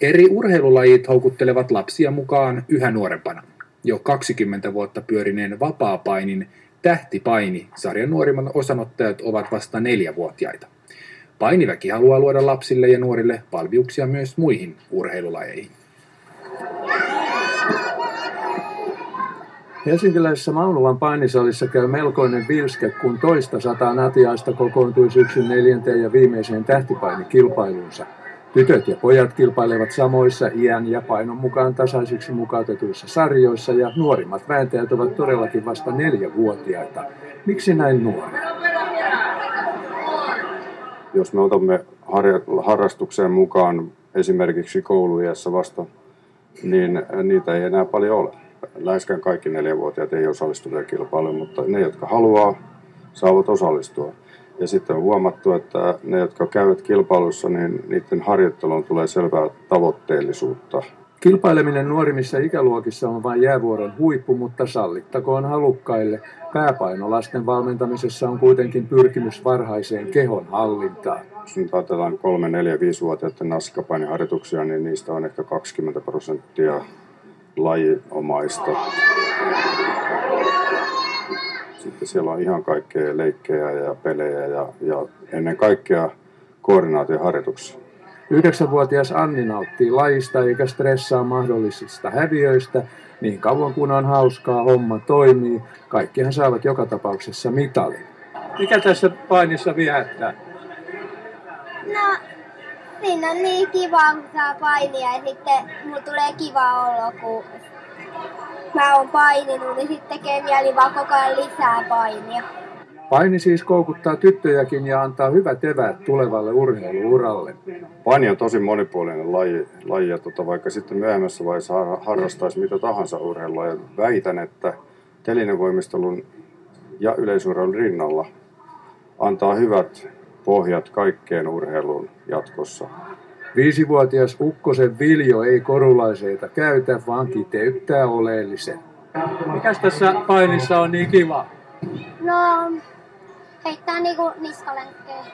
Eri urheilulajit houkuttelevat lapsia mukaan yhä nuorempana. Jo 20 vuotta pyörineen vapaa-painin Tähtipaini sarjan nuorimmat osanottajat ovat vasta neljävuotiaita. Painiväki haluaa luoda lapsille ja nuorille valmiuksia myös muihin urheilulajeihin. Helsinkiläisessä Maunulan painisalissa käy melkoinen vilske, kun toista sataa natiaista kokoontui syksyn neljänteen ja viimeiseen tähtipainikilpailuunsa. Tytöt ja pojat kilpailevat samoissa iän ja painon mukaan tasaisiksi mukautetuissa sarjoissa ja nuorimmat vääntäjät ovat todellakin vasta neljävuotiaita. Miksi näin nuoria? Jos me otamme harrastukseen mukaan esimerkiksi kouluiässä vasta, niin niitä ei enää paljon ole läheskään kaikki neljävuotiaat ei osallistu vielä kilpailuun, mutta ne, jotka haluaa, saavat osallistua. Ja sitten on huomattu, että ne, jotka käyvät kilpailussa, niin niiden harjoitteluun tulee selvää tavoitteellisuutta. Kilpaileminen nuorimmissa ikäluokissa on vain jäävuoren huippu, mutta sallittakoon halukkaille. Pääpaino lasten valmentamisessa on kuitenkin pyrkimys varhaiseen kehon hallintaan. Jos nyt ajatellaan 3, 4, 5 vuotiaiden naskapainiharjoituksia, niin niistä on ehkä 20 prosenttia lajiomaista. Sitten siellä on ihan kaikkea leikkejä ja pelejä ja, ja ennen kaikkea koordinaatioharjoituksia. Yhdeksänvuotias Anni nauttii lajista eikä stressaa mahdollisista häviöistä. Niin kauan kuin on hauskaa, homma toimii. Kaikkihan saavat joka tapauksessa mitalin. Mikä tässä painissa viehättää? No, Siinä on niin kiva, kun saa painia ja sitten mulla tulee kiva olo, kun mä oon paininut, niin sitten tekee mieli vaan koko ajan lisää painia. Paini siis koukuttaa tyttöjäkin ja antaa hyvät eväät tulevalle urheiluuralle. Paini on tosi monipuolinen laji, laji ja tota, vaikka sitten myöhemmässä vaiheessa harrastaisi mitä tahansa urheilua. Ja väitän, että telinevoimistelun ja yleisurheilun rinnalla antaa hyvät pohjat kaikkeen urheiluun jatkossa. Viisivuotias Ukkosen Viljo ei korulaiseita käytä, vaan kiteyttää oleellisen. Mikäs tässä painissa on niin kiva? No, heittää niinku niskalenkkejä.